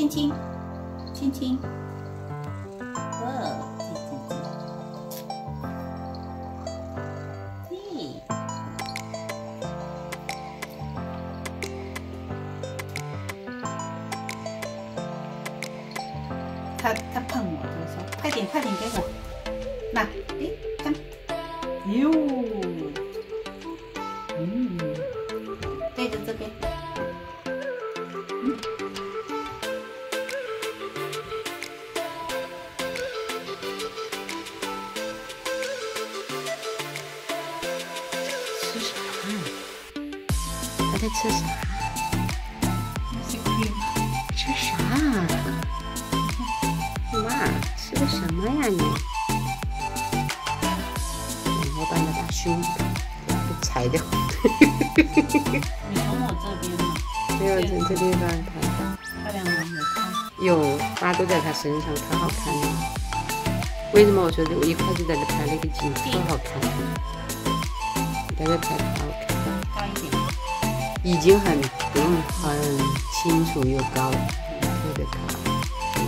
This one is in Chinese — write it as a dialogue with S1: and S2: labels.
S1: 亲亲亲亲。他他碰我，他说，快点快点给我。那，哎，看，呦。嗯，对着这边。
S2: 他在吃啥？吃啥？妈，吃的什么呀你？嗯我把那把胸给裁掉。
S1: 你从我这边嘛，
S2: 没有从这地方拍。
S1: 漂亮吗？有看，
S2: 有花都在他身上，可好看了。为什么我说的？我一开始在这拍了一个景，特好看。在这拍已经很不用很清楚又高特别可爱真